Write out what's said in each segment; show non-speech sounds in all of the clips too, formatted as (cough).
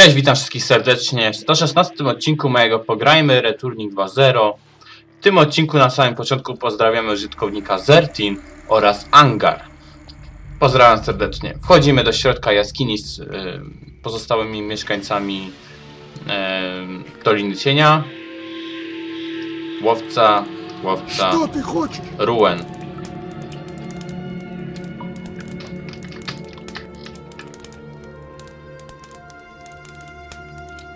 Cześć, witam wszystkich serdecznie w 116 odcinku mojego Pograjmy Returning 2.0. W tym odcinku na samym początku pozdrawiamy użytkownika Zertin oraz Angar. Pozdrawiam serdecznie. Wchodzimy do środka jaskini z y, pozostałymi mieszkańcami y, Doliny Cienia. Łowca, łowca, Ruen.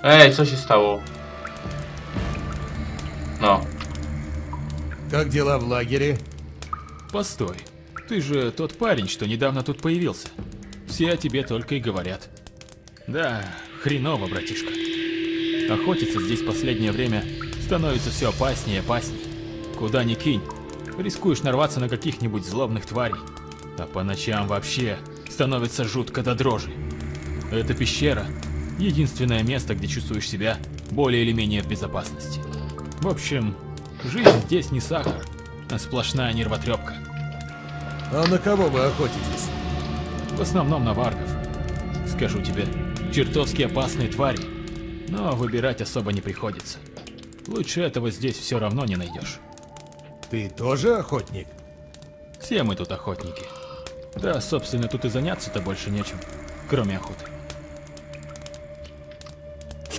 Ej, co się stało? No, Как дела в лагере? Постой, ты же тот парень, что недавно тут появился. Все о тебе только и говорят. Да, хреново, братишка. Охотиться здесь последнее время становится все опаснее и опаснее. Куда ни кинь, рискуешь нарваться на каких-нибудь злобных тварей. А по ночам вообще становится жутко до дрожи. Эта пещера — единственное место, где чувствуешь себя более или менее в безопасности. В общем, жизнь здесь не сахар, а сплошная нервотрепка. А на кого вы охотитесь? В основном на варгов. Скажу тебе, чертовски опасные твари. Но выбирать особо не приходится. Лучше этого здесь все равно не найдешь. Ты тоже охотник? Все мы тут охотники. Да, собственно, тут и заняться-то больше нечем, кроме охоты.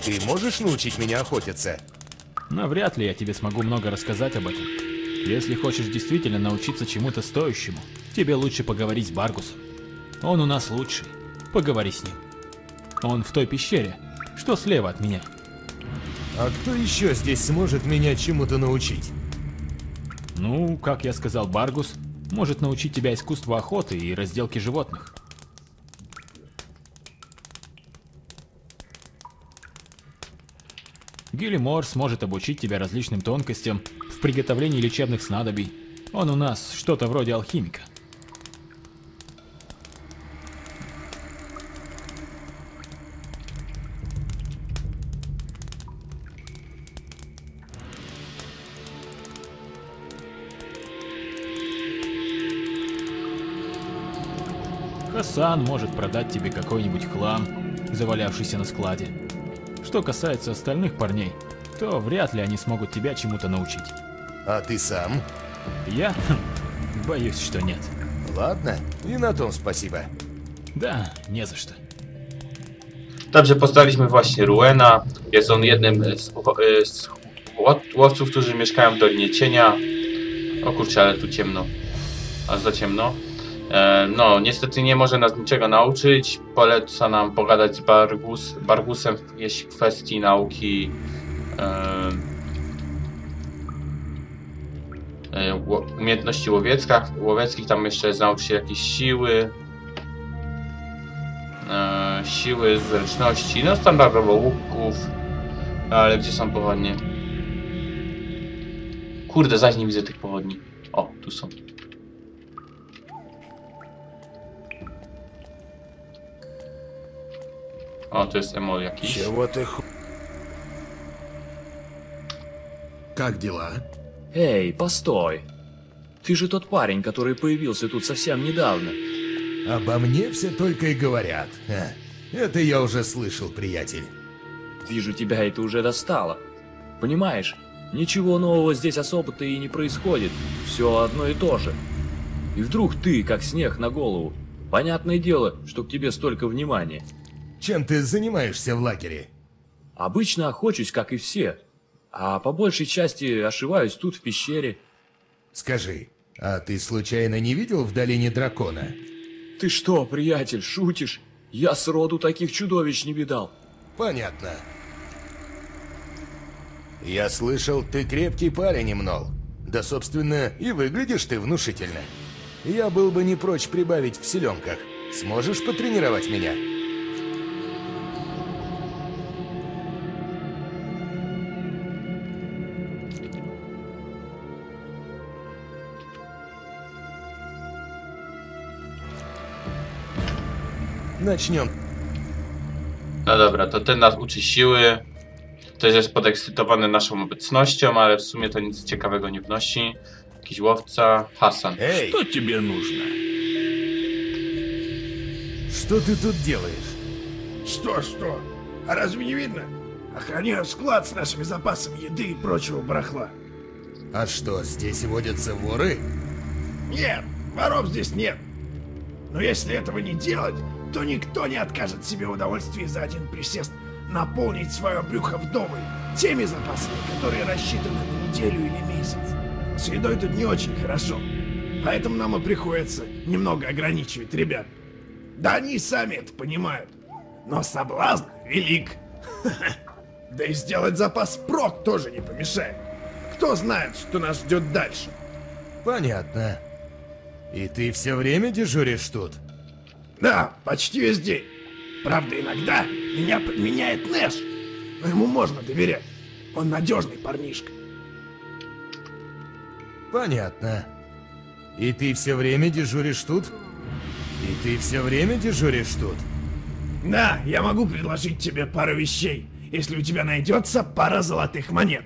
Ты можешь научить меня охотиться? Но вряд ли я тебе смогу много рассказать об этом. Если хочешь действительно научиться чему-то стоящему, тебе лучше поговорить с Баргусом. Он у нас лучший. Поговори с ним. Он в той пещере, что слева от меня. А кто еще здесь сможет меня чему-то научить? Ну, как я сказал, Баргус может научить тебя искусству охоты и разделки животных. Гиллимор сможет обучить тебя различным тонкостям в приготовлении лечебных снадобий. Он у нас что-то вроде алхимика. Хасан может продать тебе какой-нибудь хлам, завалявшийся на складе. Что касается остальных парней, то вряд ли они смогут тебя чему-то научить. А ты сам? Я? Хм, Боюсь, что нет. Ладно, и на том спасибо. Да, не za что. Dobrze, poznaliśmy właśnie Ruena. Jest on jednym z, z ło- łowców, którzy mieszkają w Dolinie Cienia. O kurczę, ale tu ciemno. A za ciemno. E, no, niestety nie może nas niczego nauczyć. Poleca nam pogadać z Bargus, Bargusem, jeśli kwestii nauki e, e, umiejętności łowieckich. łowieckich. Tam jeszcze nauczy się jakieś siły, siły, zręczności, no standardowo łuków, ale gdzie są pochodnie? Kurde, zaś nie widzę tych pochodni. O, tu są. O, to jest emol jakiś. Чего ты х... Как дела? Эй, постой. Ты же тот парень, который появился тут совсем недавно. Обо мне все только и говорят. А, это я уже слышал, приятель. Вижу, тебя это уже достало. Понимаешь, ничего нового здесь особо-то и не происходит. Все одно и то же. И вдруг ты, как снег на голову. Понятное дело, что к тебе столько внимания. Чем ты занимаешься в лагере? Обычно охочусь, как и все. А по большей части ошиваюсь тут, в пещере. Скажи, а ты случайно не видел в долине дракона? Ты что, приятель, шутишь? Я сроду таких чудовищ не видал. Понятно. Я слышал, ты крепкий парень, Имнол. Да, собственно, и выглядишь ты внушительно. Я был бы не прочь прибавить в селенках. Сможешь потренировать меня? Начнем. No dobra, to ten nas uczy siły. Też jest podekscytowany naszą obecnością, ale w sumie to nic ciekawego nie wnosi. Jakiś łowca. Hasan. Эй, Что тебе нужно? что ты тут делаешь? Что-что? А разве не видно? Охраняю склад с нашими запасами еды и прочего барахла. А что, здесь водятся воры? Нет, воров здесь нет. Но если этого не делать, то никто не откажет себе в удовольствии за один присест наполнить свое брюхо вдоволь теми запасами, которые рассчитаны на неделю или месяц. С едой тут не очень хорошо, поэтому нам и приходится немного ограничивать ребят. Да они сами это понимают. Но соблазн велик. (laughs) Да и сделать запас прок тоже не помешает. Кто знает, что нас ждет дальше. Понятно. И ты все время дежуришь тут? Да, почти весь день. Правда, иногда меня подменяет Нэш. Но ему можно доверять. Он надежный парнишка. Понятно. И ты все время дежуришь тут? И ты все время дежуришь тут? Да, я могу предложить тебе пару вещей, если у тебя найдется пара золотых монет.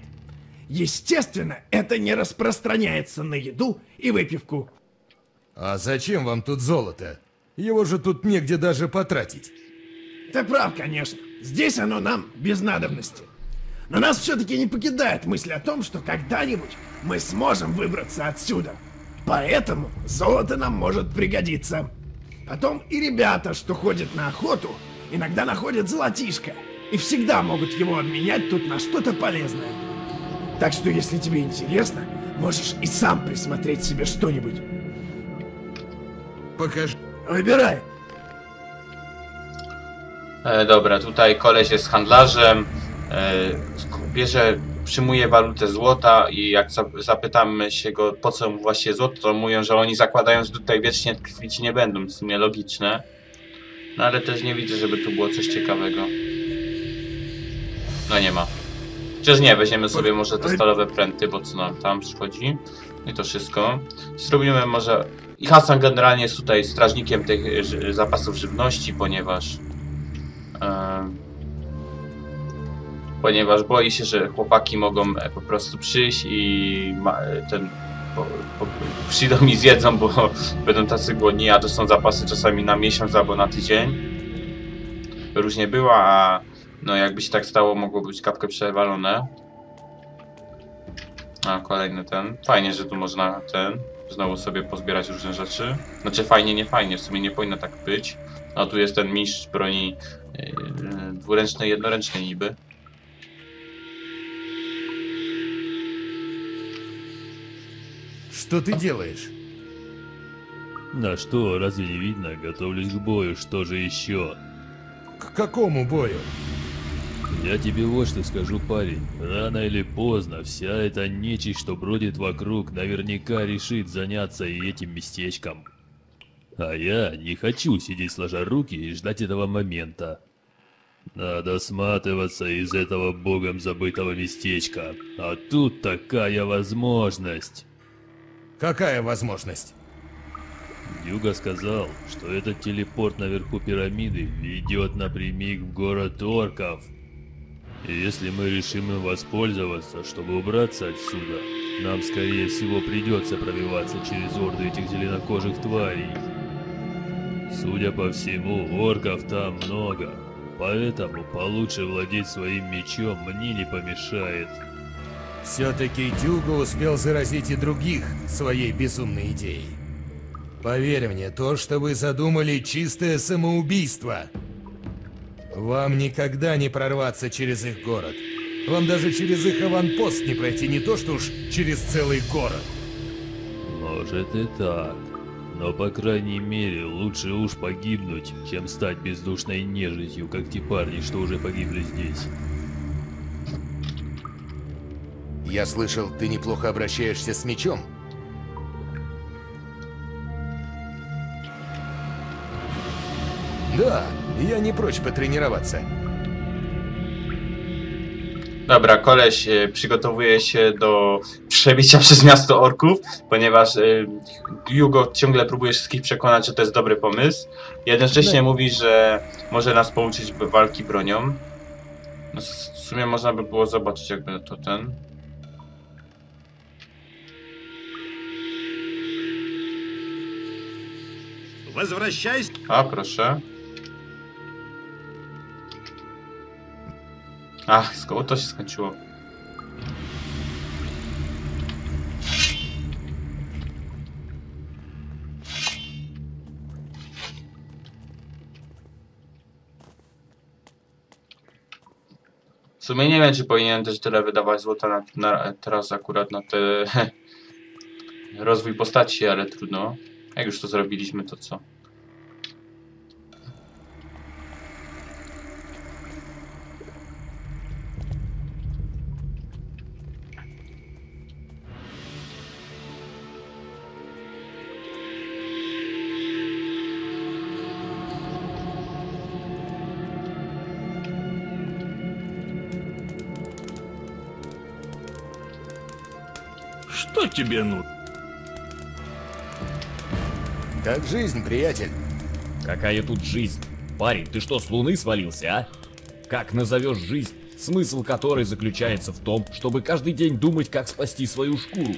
Естественно, это не распространяется на еду и выпивку. А зачем вам тут золото? Его же тут негде даже потратить. Ты прав, конечно. Здесь оно нам без надобности. Но нас все-таки не покидает мысль о том, что когда-нибудь мы сможем выбраться отсюда. Поэтому золото нам может пригодиться. Потом и ребята, что ходят на охоту, иногда находят золотишко. И всегда могут его обменять тут на что-то полезное. Так что, если тебе интересно, можешь и сам присмотреть себе что-нибудь. Покажи. Wybieraj! E, dobra, tutaj koleś jest handlarzem, e, bierze, przyjmuje walutę złota i jak zapytamy się go, po co mu właśnie złoto, to mówią, że oni zakładają, że tutaj wiecznie tkwić nie będą, w sumie logiczne. No ale też nie widzę, żeby tu było coś ciekawego. No nie ma. Chociaż nie, weźmiemy sobie może te stalowe pręty, bo co nam tam przychodzi. I to wszystko. Zrobimy może i Hasan generalnie jest tutaj strażnikiem tych zapasów żywności, ponieważ... ponieważ boi się, że chłopaki mogą e, po prostu przyjść i e, ten po, po, przyjdą i zjedzą, bo (laughs) będą tacy głodni, a to są zapasy czasami na miesiąc albo na tydzień. Różnie była, a no jakby się tak stało, mogło być kapkę przewalone A kolejny ten. Fajnie, że tu można ten znowu sobie pozbierać różne rzeczy. Znaczy fajnie, nie fajnie, w sumie nie powinno tak być. A tu jest ten mistrz broni yy, dwuręcznej, jednoręcznej niby. Что ты делаешь? На что, разве не видно? Готовлюсь к бою, что же еще? К какому бою? Я тебе вот что скажу, парень. Рано или поздно вся эта нечисть, что бродит вокруг, наверняка решит заняться и этим местечком. А я не хочу сидеть сложа руки и ждать этого момента. Надо сматываться из этого богом забытого местечка. А тут такая возможность. Какая возможность? Юга сказал, что этот телепорт наверху пирамиды ведет напрямик в город орков. Если мы решим им воспользоваться, чтобы убраться отсюда, нам скорее всего придется пробиваться через орду этих зеленокожих тварей. Судя по всему, орков там много, поэтому получше владеть своим мечом мне не помешает. Все-таки Дюга успел заразить и других своей безумной идеей. Поверь мне, то, что вы задумали, чистое самоубийство. Вам никогда не прорваться через их город. Вам даже через их аванпост не пройти, не то что уж через целый город. Может и так. Но по крайней мере лучше уж погибнуть, чем стать бездушной нежитью, как те парни, что уже погибли здесь. Я слышал, ты неплохо обращаешься с мечом. Да, я nie прочь потренироваться. Dobra, koleś e, przygotowuje się do przebicia przez (laughs) miasto orków, ponieważ e, Jugo ciągle próbuje wszystkich przekonać, że to jest dobry pomysł. Jednocześnie mówi, że może nas pouczyć b- walki bronią. No, s- w sumie można by było zobaczyć, jakby to ten. Возвращайся. A, proszę. Ach, z kogo to się skończyło? W sumie nie wiem, czy powinienem też tyle wydawać złota na, na, teraz akurat na te (laughs) rozwój postaci, ale trudno. Jak już to zrobiliśmy, to co? Тебе нужно? Как жизнь, приятель? Какая тут жизнь? Парень, ты что, с луны свалился, а? Как назовешь жизнь, смысл которой заключается в том, чтобы каждый день думать, как спасти свою шкуру?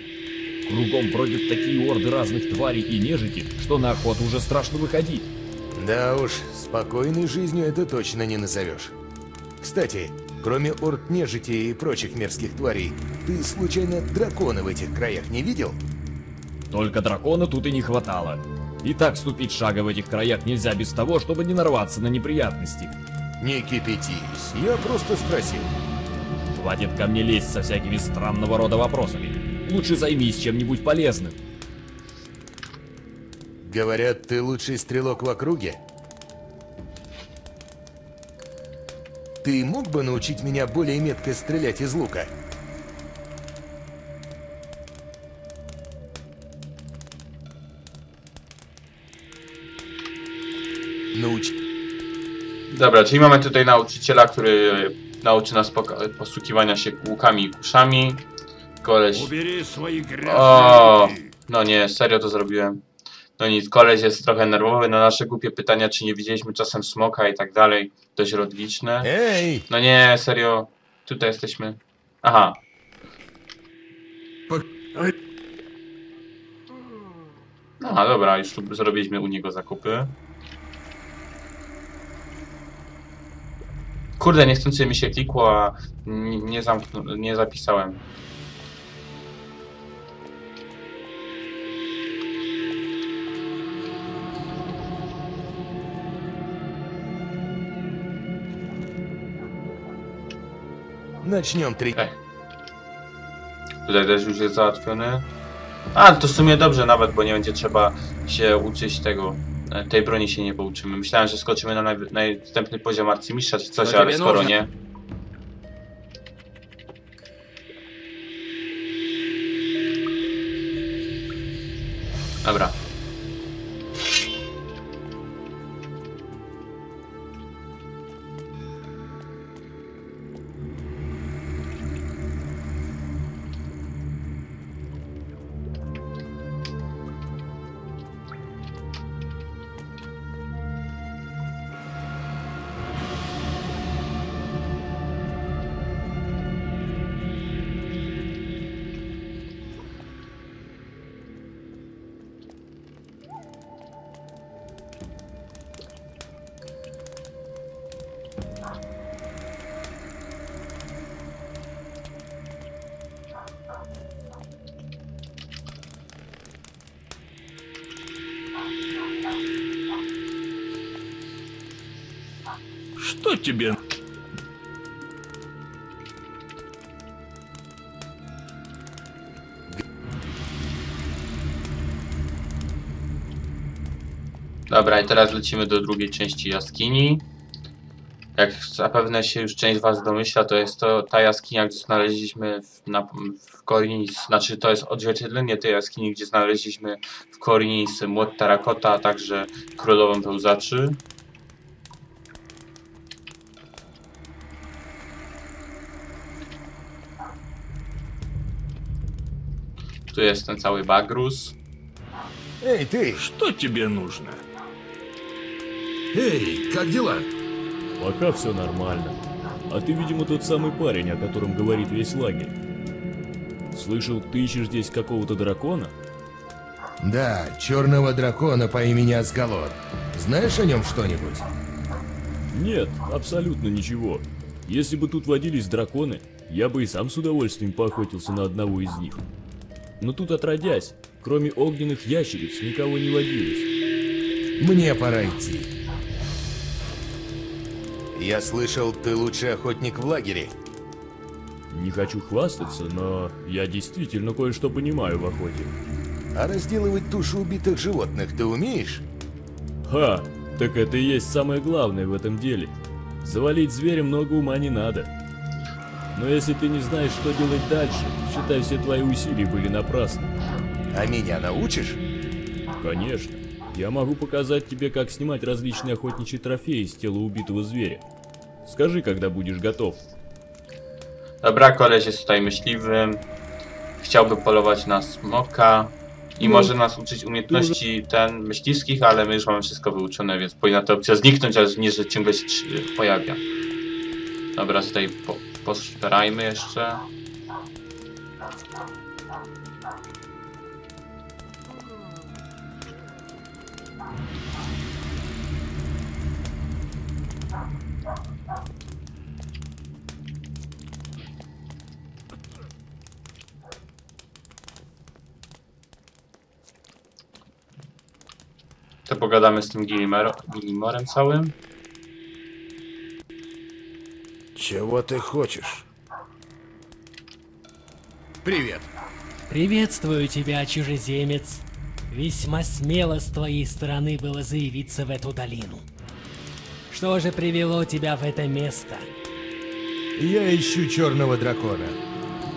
Кругом бродят такие орды разных тварей и нежити, что на охоту уже страшно выходить. Да уж, спокойной жизнью это точно не назовешь. Кстати, кроме орд нежити и прочих мерзких тварей, ты случайно дракона в этих краях не видел? Только дракона тут и не хватало. И так ступить шага в этих краях нельзя без того, чтобы не нарваться на неприятности. Не кипятись, я просто спросил. Хватит ко мне лезть со всякими странного рода вопросами. Лучше займись чем-нибудь полезным. Говорят, ты лучший стрелок в округе? Ты мог бы научить меня более метко стрелять из лука? Науч... Dobra, czyli mamy tutaj nauczyciela, który nauczy nas poka- posługiwania się łukami i kuszami. Koleś... Убери свои O, грязные no nie, serio to zrobiłem. No nic, koleś jest trochę nerwowy na nasze głupie pytania, czy nie widzieliśmy czasem smoka i tak dalej. Dość rodliczne. Эй! No nie, serio, tutaj jesteśmy. Aha. No dobra, już tu zrobiliśmy u niego zakupy. Kurde, niechcący mi się klikło, a nie, nie, zamknę, nie zapisałem. Начнем три... Ej. Tutaj też już jest załatwiony. A, to w sumie dobrze nawet, bo nie będzie trzeba się uczyć tego. e, Tej broni się nie pouczymy. Myślałem, że skoczymy na naj- następny poziom arcymistrza czy coś, Co ale ciebie skoro nuży? nie. To ciebie. Dobra, i teraz lecimy do drugiej części jaskini. Jak zapewne się już część Was domyśla, to jest to ta jaskinia, gdzie znaleźliśmy w, na, w Korinis, znaczy to jest odzwierciedlenie tej jaskini, gdzie znaleźliśmy w Korinis młot Tarakota, a także królową pełzaczy. Tu jest ten cały bagrus. Эй, ты! Что тебе нужно? Эй, как дела? Пока все нормально. А ты, видимо, тот самый парень, о котором говорит весь лагерь. Слышал, ты ищешь здесь какого-то дракона? Да, черного дракона по имени Асгалор. Знаешь о нем что-нибудь? Нет, абсолютно ничего. Если бы тут водились драконы, я бы и сам с удовольствием поохотился на одного из них. Но тут отродясь, кроме огненных ящериц, никого не водилось. Мне пора идти. Я слышал, ты лучший охотник в лагере. Не хочу хвастаться, но я действительно кое-что понимаю в охоте. А разделывать туши убитых животных ты умеешь? Ха, так это и есть самое главное в этом деле. Завалить зверя много ума не надо. Но если ты не знаешь, что делать дальше, считай, все твои усилия были напрасны. А меня научишь? Конечно. Я могу показать тебе, как снимать различные охотничьи трофеи с тела убитого zверя. Скажи, когда будешь готов. Dobra, koleś jest tutaj myśliwym. Chciałby polować na smoka. I No. może nas uczyć umiejętności ten myśliwskich, ale my już mamy wszystko wyuczone, więc powinna ta opcja zniknąć, ale nie, że ciągle się pojawia. Dobra, tutaj po, poszperajmy jeszcze. To pogadamy z tym Gilimorem całym. Чего ты хочешь? Привет. Приветствую тебя, чужеземец. Весьма смело с твоей стороны было заявиться в эту долину. Что же привело тебя в это место? Я ищу черного дракона.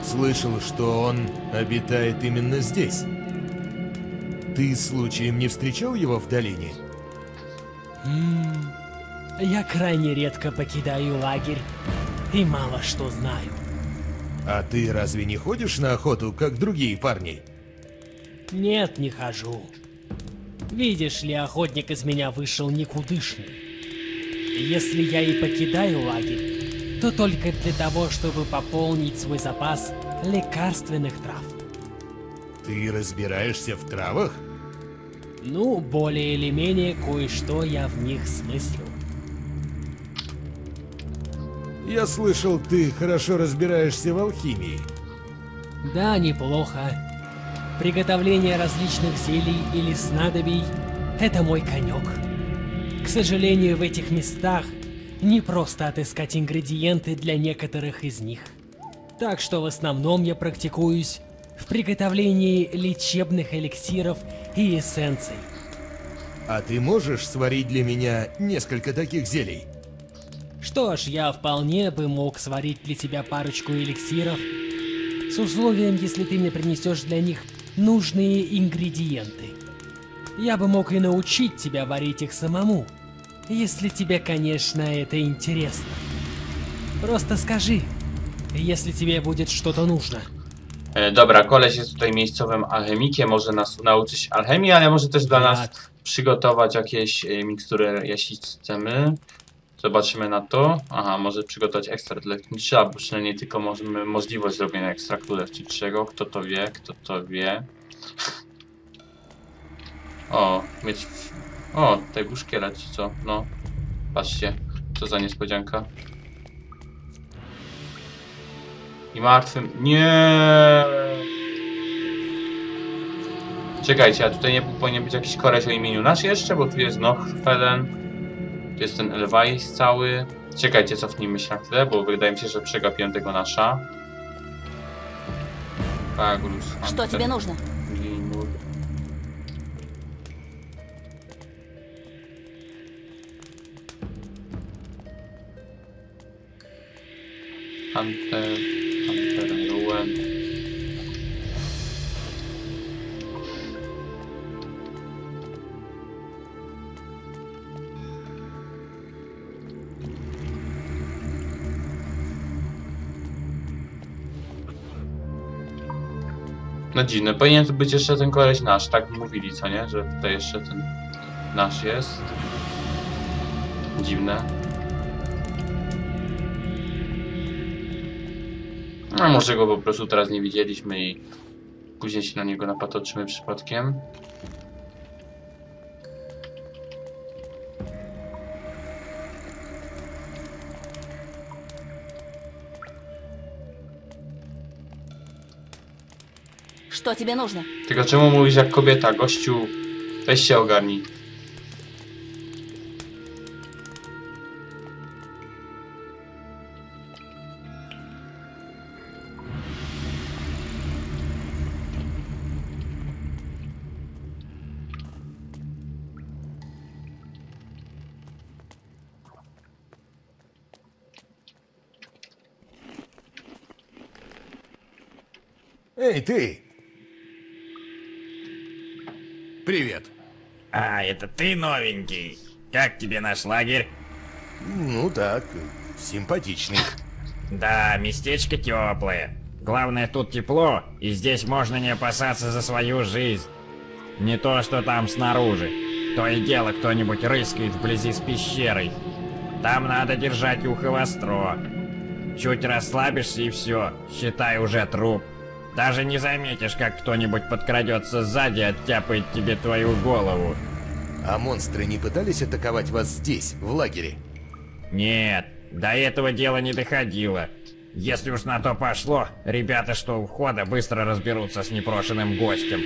Слышал, что он обитает именно здесь. Ты случаем не встречал его в долине? М, Я крайне редко покидаю лагерь и мало что знаю. А ты разве не ходишь на охоту, как другие парни? Нет, не хожу. Видишь ли, охотник из меня вышел никудышный. Если я и покидаю лагерь, то только для того, чтобы пополнить свой запас лекарственных трав. Ты разбираешься в травах? Ну, более или менее кое-что я в них смыслю. Я слышал, ты хорошо разбираешься в алхимии. Да, неплохо. Приготовление различных зелий или снадобий – это мой конек. К сожалению, в этих местах не просто отыскать ингредиенты для некоторых из них. Так что в основном я практикуюсь в приготовлении лечебных эликсиров и эссенций. А ты можешь сварить для меня несколько таких зелий? Что ж, я вполне бы мог сварить для тебя парочку эликсиров, с условием, если ты мне принесешь для них нужные ингредиенты. Я бы мог и научить тебя варить их самому, если тебе, конечно, это интересно. Просто скажи, если тебе будет что-то нужно. E, dobra, koleś jest tutaj miejscowym alchemikiem, może nas nauczyć alchemii, ale może też dla nas przygotować jakieś e, mikstury, jeśli chcemy. Zobaczymy na to. Aha, może przygotować ekstrakt leczniczy, albo przynajmniej tylko możemy możliwość zrobienia ekstraktu leczniczego. Kto to wie, kto to wie. O, mieć... O, był szkielet, czy co? No, patrzcie, co za niespodzianka. I martwym... Nie. Czekajcie, a tutaj nie powinien być jakiś koleś o imieniu nasz jeszcze, bo tu jest Nochfelen. Tu jest ten Elwais cały. Czekajcie, cofnijmy się na chwilę, bo wydaje mi się, że przegapiłem tego nasza. Pagrus. Что тебе нужно? Limur. Hunter, Hunter, No dziwne, powinien tu być jeszcze ten koleś nasz, tak mówili, co nie? Że tutaj jeszcze ten nasz jest. Dziwne. A może go po prostu teraz nie widzieliśmy i później się na niego napatoczymy przypadkiem. Что тебе нужно? Tylko czemu mówisz jak kobieta? Gościu, weź się ogarnij. Эй, ты! Привет. А, это ты новенький. Как тебе наш лагерь? Ну так, симпатичный. Да, местечко теплое. Главное, тут тепло, и здесь можно не опасаться за свою жизнь. Не то, что там снаружи. То и дело кто-нибудь рыскает вблизи с пещерой. Там надо держать ухо востро. Чуть расслабишься и все, считай уже труп. Даже не заметишь, как кто-нибудь подкрадется сзади и оттяпает тебе твою голову. А монстры не пытались атаковать вас здесь, в лагере? Нет, до этого дела не доходило. Если уж на то пошло, ребята, что у входа, быстро разберутся с непрошенным гостем.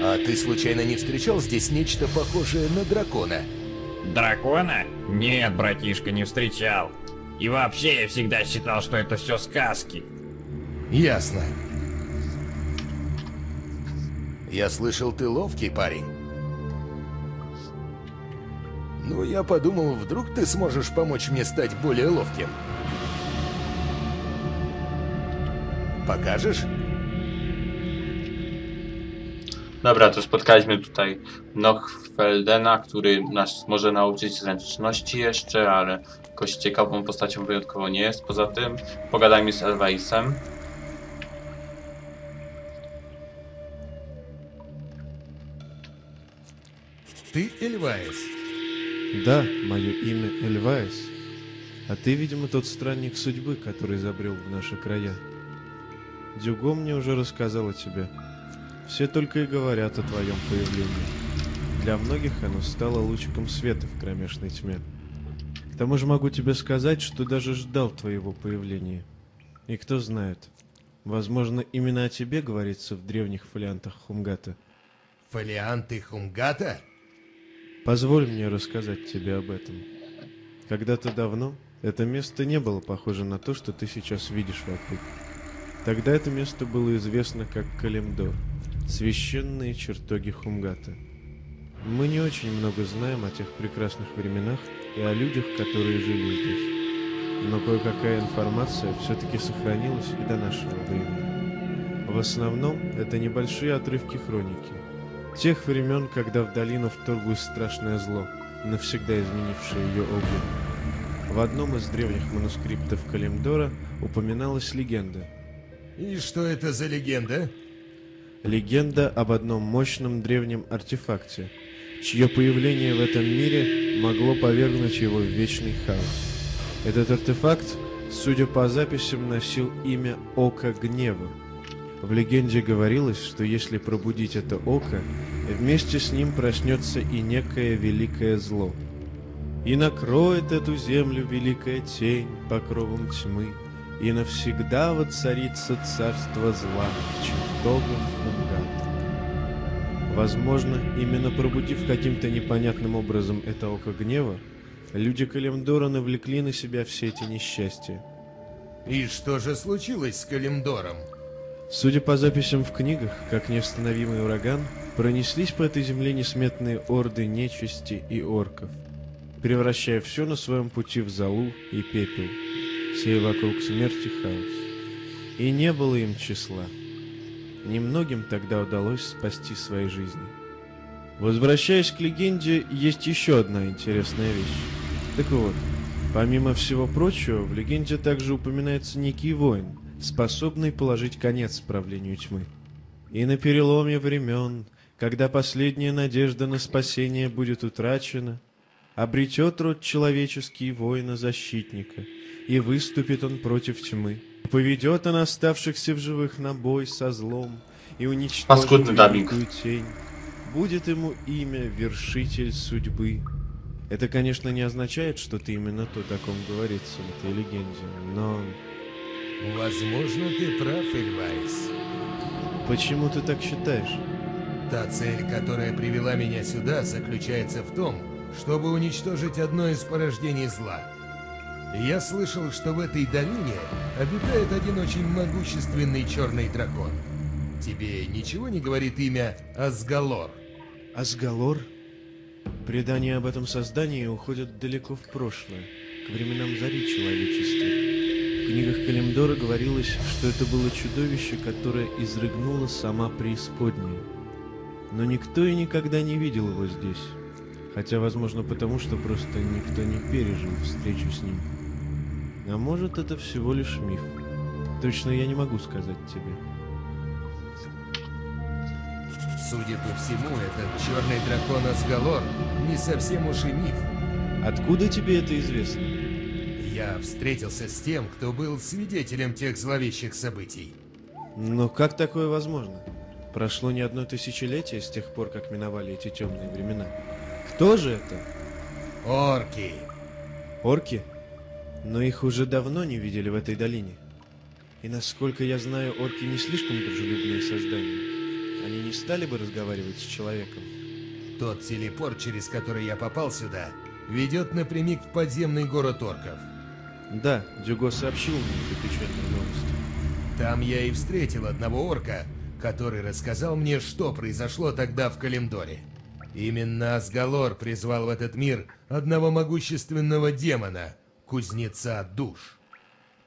А ты случайно не встречал здесь нечто похожее на дракона? Дракона? Нет, братишка, не встречал. И вообще я всегда считал, что это все сказки. Ясно. Я слышал, ты ловкий парень. Ну, я подумал, вдруг ты сможешь помочь мне стать более ловким. Покажешь? Dobra, to spotkaliśmy tutaj Nochfeldena, który nas może nauczyć zręczności jeszcze, ale jakoś ciekawą postacią wyjątkowo nie jest. Poza tym pogadajmy z Elweisem. Ты Эльваес. Да, мое имя Эльваес. А ты, видимо, тот странник судьбы, который забрел в наши края. Дюго мне уже рассказал о тебе. Все только и говорят о твоем появлении. Для многих оно стало лучиком света в кромешной тьме. К тому же могу тебе сказать, что даже ждал твоего появления. И кто знает, возможно, именно о тебе говорится в древних фолиантах Хумгата. Фолианты Хумгата? Позволь мне рассказать тебе об этом. Когда-то давно это место не было похоже на то, что ты сейчас видишь вокруг. Тогда это место было известно как Калимдор, священные чертоги Хумгата. Мы не очень много знаем о тех прекрасных временах и о людях, которые жили здесь. Но кое-какая информация все-таки сохранилась и до нашего времени. В основном это небольшие отрывки хроники. Тех времен, когда в долину вторглось страшное зло, навсегда изменившее ее облик. В одном из древних манускриптов Калимдора упоминалась легенда. И что это за легенда? Легенда об одном мощном древнем артефакте, чье появление в этом мире могло повергнуть его в вечный хаос. Этот артефакт, судя по записям, носил имя Ока Гнева. В легенде говорилось, что если пробудить это око, вместе с ним проснется и некое великое зло. И накроет эту землю великая тень покровом тьмы, и навсегда воцарится царство зла в чертогах Хунгата. Возможно, именно пробудив каким-то непонятным образом это око гнева, люди Калимдора навлекли на себя все эти несчастья. И что же случилось с Калимдором? Судя по записям в книгах, как неостановимый ураган, пронеслись по этой земле несметные орды нечисти и орков, превращая все на своем пути в золу и пепел, сея вокруг смерти хаос. И не было им числа. Немногим тогда удалось спасти свои жизни. Возвращаясь к легенде, есть еще одна интересная вещь. Так вот, помимо всего прочего, в легенде также упоминается некий воин, способный положить конец правлению тьмы. И на переломе времен, когда последняя надежда на спасение будет утрачена, обретет род человеческий воина-защитника, и выступит он против тьмы. Поведет он оставшихся в живых на бой со злом и уничтожит великую тень. Будет ему имя Вершитель Судьбы. Это, конечно, не означает, что ты именно то, о ком говорится в этой легенде, но... Возможно, ты прав, Эльвайс. Почему ты так считаешь? Та цель, которая привела меня сюда, заключается в том, чтобы уничтожить одно из порождений зла. Я слышал, что в этой долине обитает один очень могущественный черный дракон. Тебе ничего не говорит имя Асгалор? Асгалор? Предания об этом создании уходят далеко в прошлое, к временам зари человечества. В книгах Калимдора говорилось, что это было чудовище, которое изрыгнуло сама преисподняя. Но никто и никогда не видел его здесь. Хотя, возможно, потому что просто никто не пережил встречу с ним. А может, это всего лишь миф. Точно я не могу сказать тебе. Судя по всему, этот черный дракон Асгалор не совсем уж и миф. Откуда тебе это известно? Я встретился с тем, кто был свидетелем тех зловещих событий. Но как такое возможно? Прошло не одно тысячелетие с тех пор, как миновали эти темные времена. Кто же это? Орки. Орки? Но их уже давно не видели в этой долине. И насколько я знаю, орки не слишком дружелюбные создания. Они не стали бы разговаривать с человеком. Тот телепорт, через который я попал сюда, ведет напрямик в подземный город орков. Да, Дюго сообщил мне эту печальную новость. Там я и встретил одного орка, который рассказал мне, что произошло тогда в Калимдоре. Именно Асгалор призвал в этот мир одного могущественного демона, кузнеца душ.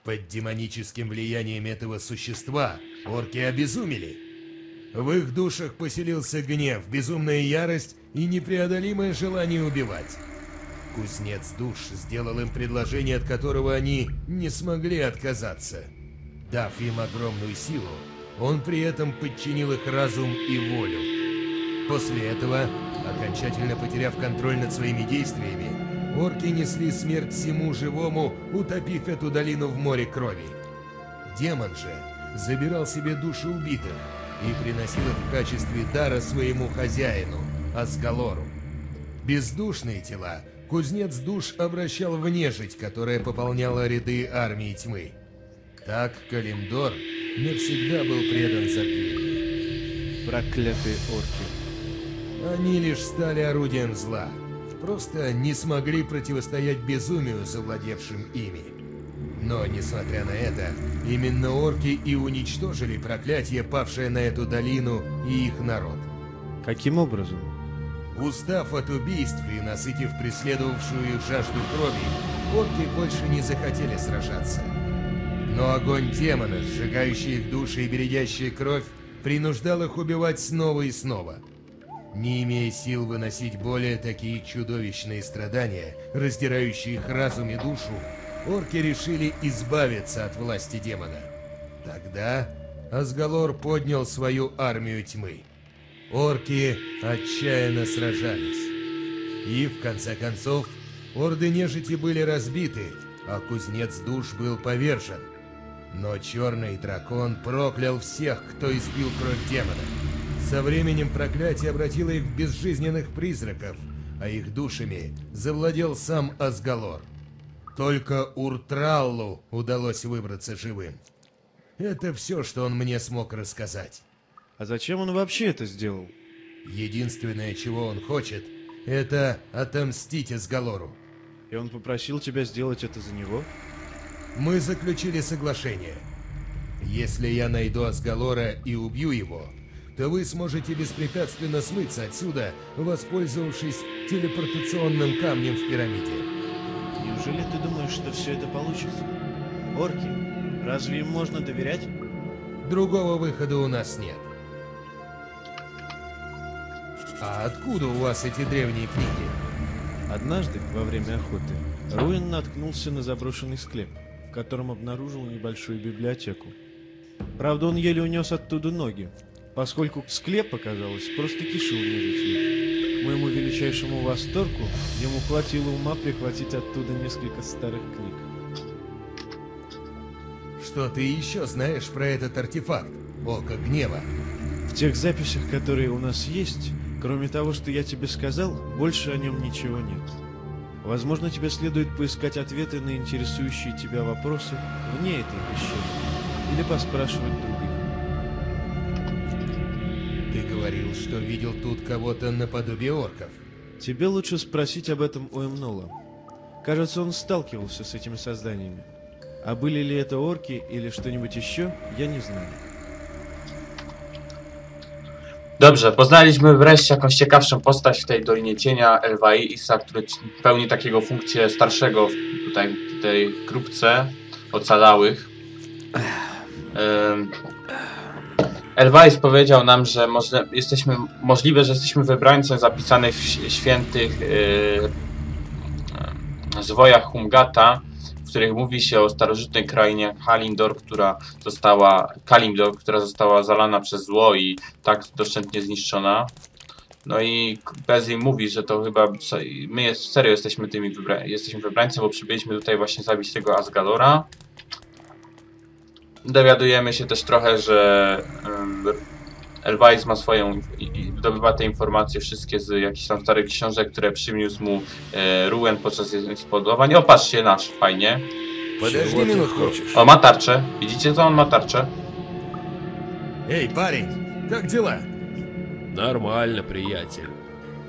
Под демоническим влиянием этого существа орки обезумели. В их душах поселился гнев, безумная ярость и непреодолимое желание убивать. Кузнец душ сделал им предложение, от которого они не смогли отказаться. Дав им огромную силу, он при этом подчинил их разум и волю. После этого, окончательно потеряв контроль над своими действиями, орки несли смерть всему живому, утопив эту долину в море крови. Демон же забирал себе души убитых и приносил их в качестве дара своему хозяину, Асгалору. Бездушные тела кузнец душ обращал в нежить, которая пополняла ряды армии тьмы. Так Калимдор навсегда был предан забвению. Проклятые орки. Они лишь стали орудием зла, просто не смогли противостоять безумию, завладевшим ими. Но, несмотря на это, именно орки и уничтожили проклятие, павшее на эту долину и их народ. Каким образом? Устав от убийств и насытив преследовавшую их жажду крови, орки больше не захотели сражаться. Но огонь демона, сжигающий их души и бередящий кровь, принуждал их убивать снова и снова. Не имея сил выносить более такие чудовищные страдания, раздирающие их разум и душу, орки решили избавиться от власти демона. Тогда Асгалор поднял свою армию тьмы. Орки отчаянно сражались. И, в конце концов, орды нежити были разбиты, а кузнец душ был повержен. Но черный дракон проклял всех, кто избил кровь демона. Со временем проклятие обратило их в безжизненных призраков, а их душами завладел сам Асгалор. Только Уртраллу удалось выбраться живым. Это все, что он мне смог рассказать. А зачем он вообще это сделал? Единственное, чего он хочет, это отомстить Асгалору. И он попросил тебя сделать это за него? Мы заключили соглашение. Если я найду Асгалора и убью его, то вы сможете беспрепятственно смыться отсюда, воспользовавшись телепортационным камнем в пирамиде. Неужели ты думаешь, что все это получится? Орки, разве им можно доверять? Другого выхода у нас нет. А откуда у вас эти древние книги? Однажды, во время охоты, Руин наткнулся на заброшенный склеп, в котором обнаружил небольшую библиотеку. Правда, он еле унес оттуда ноги, поскольку склеп, оказалось, просто кишил нежитью. К моему величайшему восторгу, ему хватило ума прихватить оттуда несколько старых книг. Что ты еще знаешь про этот артефакт, Око Гнева? В тех записях, которые у нас есть, кроме того, что я тебе сказал, больше о нем ничего нет. Возможно, тебе следует поискать ответы на интересующие тебя вопросы вне этой пещеры или поспрашивать других. Ты говорил, что видел тут кого-то наподобие орков. Тебе лучше спросить об этом у Эмнола. Кажется, он сталкивался с этими созданиями. А были ли это орки или что-нибудь еще, я nie знаю. Dobrze, poznaliśmy wreszcie jakąś ciekawszą postać w tej Dolinie Cienia, Elvaisa, który pełni takiego funkcję starszego w- tutaj tej grupce ocalałych. Elwais powiedział nam, że może, jesteśmy, możliwe, że jesteśmy wybrańcem zapisanych w świętych yy, zwojach Humgata, których mówi się o starożytnej krainie Halindor, która została, Kalimdor, która została zalana przez zło i tak doszczętnie zniszczona. No i Bezim mówi, że to chyba my serio jesteśmy tymi wybra jesteśmy wybrańcem, bo przybyliśmy tutaj właśnie zabić tego Asgadora. Dowiadujemy się też trochę, że Elwais ma swoją i, dobywa te informacje wszystkie z jakichś tam starych książek, które przyniósł mu e, Ruen podczas jednych z podlowań. O, patrzcie, nasz, fajnie. Подожди минутку. O, ma tarczę. Widzicie, co on ma tarczę? Эй, парень, как дела? Нормально, приятель.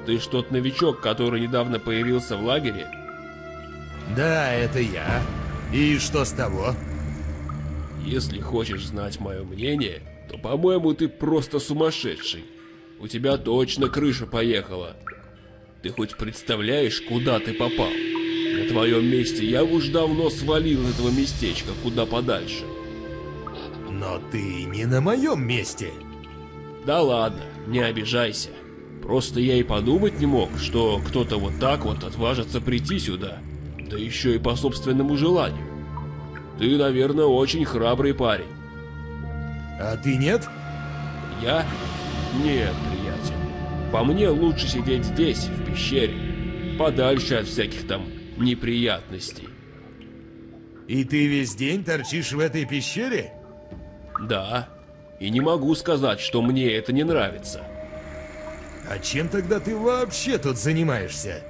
Ты ж тот новичок, который недавно появился в лагере? Да, это я. И что с того? Если хочешь знать мое мнение, то, по-моему, ты просто сумасшедший. У тебя точно крыша поехала. Ты хоть представляешь, куда ты попал? На твоем месте я бы уж давно свалил из этого местечка куда подальше. Но ты не на моем месте. Да ладно, не обижайся. Просто я и подумать не мог, что кто-то вот так вот отважится прийти сюда. Да еще и по собственному желанию. Ты, наверное, очень храбрый парень. А ты нет? Я? Нет, приятель. По мне лучше сидеть здесь, в пещере. Подальше от всяких там неприятностей. И ты весь день торчишь в этой пещере? Да. И не могу сказать, что мне это не нравится. А чем тогда ты вообще тут занимаешься?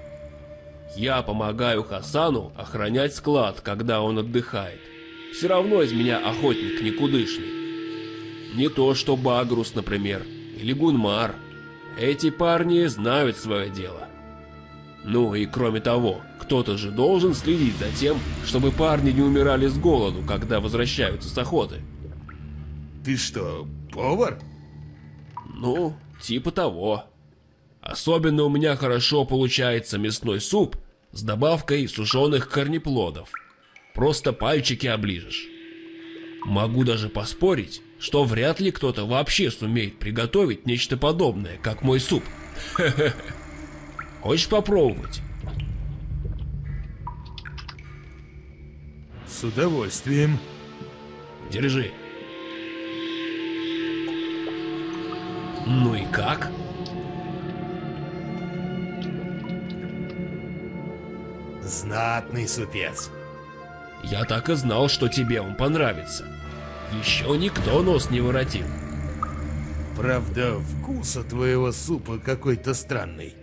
Я помогаю Хасану охранять склад, когда он отдыхает. Все равно из меня охотник никудышный. Не то что Багрус, например, или Гунмар. Эти парни знают свое дело. Ну и кроме того, кто-то же должен следить за тем, чтобы парни не умирали с голоду, когда возвращаются с охоты. Ты что, повар? Ну, типа того. Особенно у меня хорошо получается мясной суп с добавкой сушеных корнеплодов. Просто пальчики оближешь. Могу даже поспорить, что вряд ли кто-то вообще сумеет приготовить нечто подобное, как мой суп. Хочешь попробовать? С удовольствием. Держи. Ну и как? Знатный супец. Я так и знал, что тебе он понравится. Еще никто нос не воротил. Правда, вкус у твоего супа какой-то странный.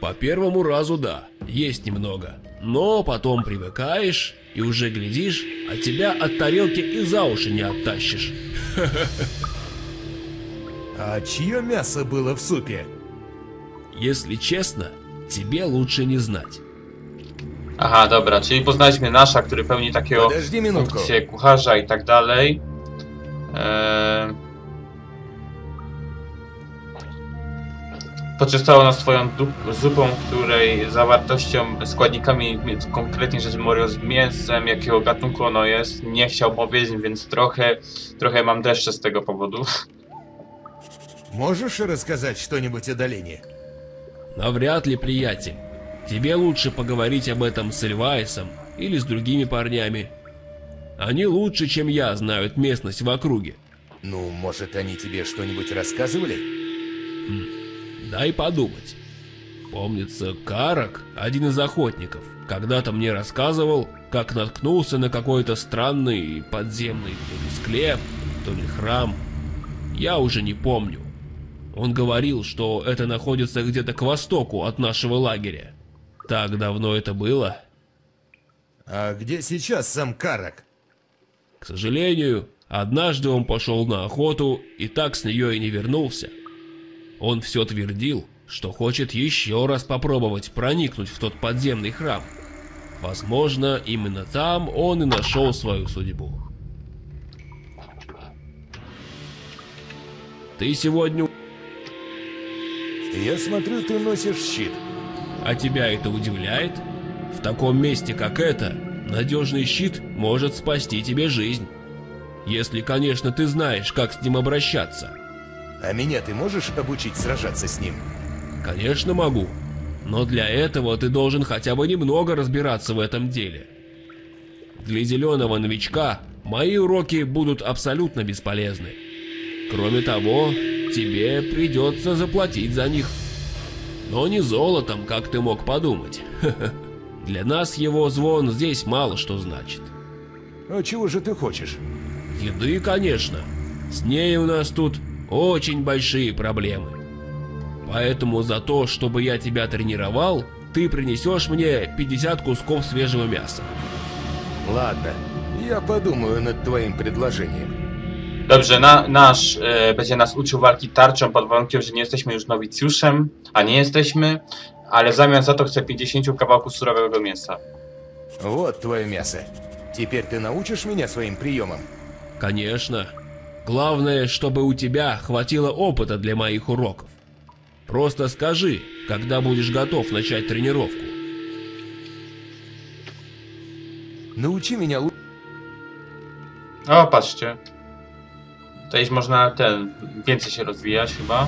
По первому разу да, есть немного. Но потом привыкаешь и уже глядишь, а тебя от тарелки и за уши не оттащишь. А чье мясо было в супе? Если честно, тебе лучше не знать. Aha, dobra, czyli poznaliśmy Nasza, który pełni takiego Подожди минутку. funkcję kucharza i tak dalej. Eee... Poczęstało nas swoją dup- zupą, której zawartością, składnikami, konkretnie rzecz biorąc, mięsem, jakiego gatunku ono jest. Nie chciał powiedzieć, więc trochę, trochę mam deszcze z tego powodu. Можешь рассказать что-нибудь о долине? Навряд ли, приятель. Тебе лучше поговорить об этом с Эльвайсом или с другими парнями. Они лучше, чем я, знают местность в округе. Ну, может, они тебе что-нибудь рассказывали? Дай подумать. Помнится, Карак, один из охотников, когда-то мне рассказывал, как наткнулся на какой-то странный подземный то ли склеп, то ли храм. Я уже не помню. Он говорил, что это находится где-то к востоку от нашего лагеря. Так давно это было. А где сейчас сам Карак? К сожалению, однажды он пошел на охоту и так с нее и не вернулся. Он все твердил, что хочет еще раз попробовать проникнуть в тот подземный храм. Возможно, именно там он и нашел свою судьбу. Ты сегодня... Я смотрю, ты носишь щит. А тебя это удивляет? В таком месте, как это, надежный щит может спасти тебе жизнь. Если, конечно, ты знаешь, как с ним обращаться. А меня ты можешь обучить сражаться с ним? Конечно могу. Но для этого ты должен хотя бы немного разбираться в этом деле. Для зеленого новичка мои уроки будут абсолютно бесполезны. Кроме того, тебе придется заплатить за них. Но не золотом, как ты мог подумать. (laughs) Для нас его звон здесь мало что значит. А чего же ты хочешь? Еды, конечно. С ней у нас тут очень большие проблемы. Поэтому за то, чтобы я тебя тренировал, ты принесешь мне 50 кусков свежего мяса. Ладно, ja подумаю над twoim предложением. Dobrze, na, nasz e, będzie nas uczył walki tarczą pod warunkiem, że nie jesteśmy już nowicjuszem, a nie jesteśmy, ale w zamian za to chce 50 kawałków surowego mięsa. Вот твое мясо. Теперь ты научишь меня своим приемам? Конечно. Главное, чтобы у тебя хватило опыта для моих уроков. Просто скажи, когда будешь готов начать тренировку. Научи меня O, patrzcie. Tutaj można ten, więcej się rozwijać chyba.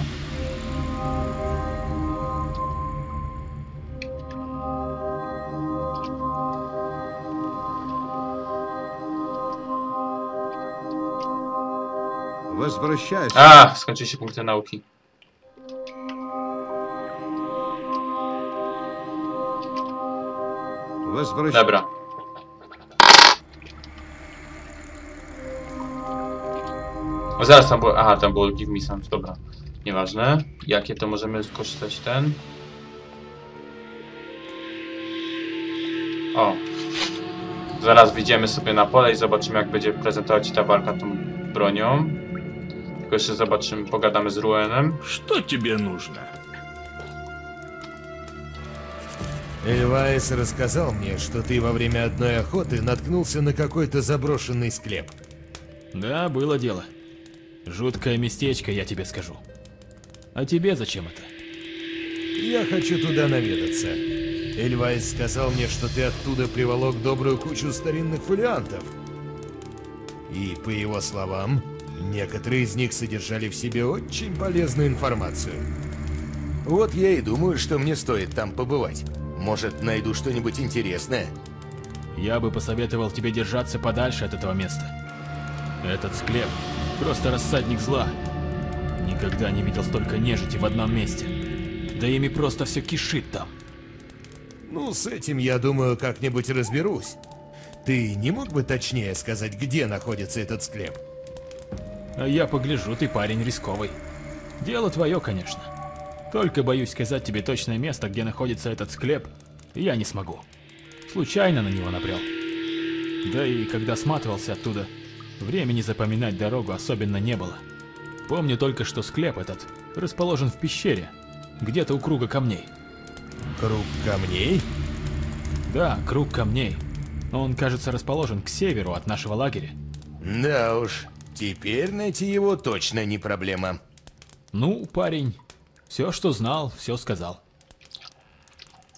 Возвращайся. A, skończyły się punkty nauki. Возвращайся. Dobra. O, zaraz tam było. Aha, tam było Give Me Some, dobra. Nieważne. Jakie to możemy skorzystać ten? O. Zaraz wyjdziemy sobie na pole i zobaczymy jak będzie prezentować ta walka tą bronią. Tylko jeszcze zobaczymy, pogadamy z Ruenem. Что тебе нужно? Эльвайс рассказал мне, что ты во время одной охоты наткнулся на какой-то заброшенный склеп. Да, было дело. Жуткое местечко, я тебе скажу. А тебе зачем это? Я хочу туда наведаться. Эльвайс сказал мне, что ты оттуда приволок добрую кучу старинных фолиантов. И, по его словам, некоторые из них содержали в себе очень полезную информацию. Вот я и думаю, что мне стоит там побывать. Может, найду что-нибудь интересное? Я бы посоветовал тебе держаться подальше от этого места. Этот склеп — просто рассадник зла. Никогда не видел столько нежити в одном месте. Да ими просто все кишит там. Ну, с этим, я думаю, как-нибудь разберусь. Ты не мог бы точнее сказать, где находится этот склеп? А я погляжу, ты парень рисковый. Дело твое, конечно. Только боюсь сказать тебе точное место, где находится этот склеп, я не смогу. Случайно на него набрел. Да и когда сматывался оттуда, времени запоминать дорогу особенно не было. Помню только, что склеп этот расположен в пещере, где-то у круга камней. Круг камней? Да, круг камней. Он, кажется, расположен к северу от нашего лагеря. Да уж, теперь найти его точно не проблема. Ну, парень, все, что знал, все сказал.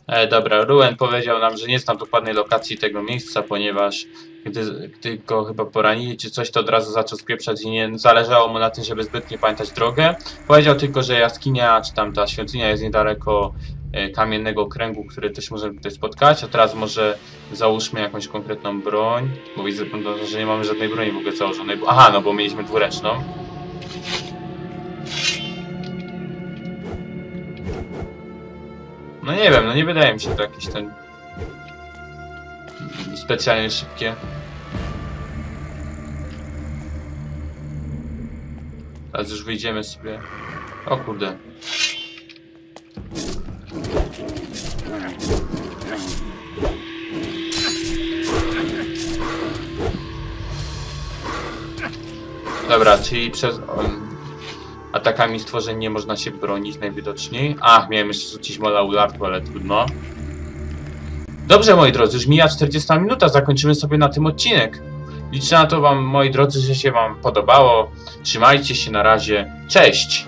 E, dobra, Ruen powiedział nam, że nie zna dokładnej lokacji tego miejsca, ponieważ gdy, gdy go chyba poranili czy coś, to od razu zaczął spieprzać i nie zależało mu na tym, żeby zbytnio pamiętać drogę. Powiedział tylko, że jaskinia, czy tam ta świątynia jest niedaleko e, kamiennego kręgu, który też możemy tutaj spotkać, a teraz może załóżmy jakąś konkretną broń, bo widzę, że nie mamy żadnej broni w ogóle założonej, aha, no bo mieliśmy dwuręczną. No nie wiem, no nie wydaje mi się to jakieś ten specjalnie szybkie. Teraz już wyjdziemy sobie. O kurde. Dobra, czyli przez... Atakami stworzeń nie można się bronić najwidoczniej. Ach, miałem jeszcze rzucić mola ulartu, ale trudno. Dobrze, moi drodzy, już mija 40 minuta, zakończymy sobie na tym odcinek. Liczę na to wam, moi drodzy, że się wam podobało. Trzymajcie się na razie. Cześć!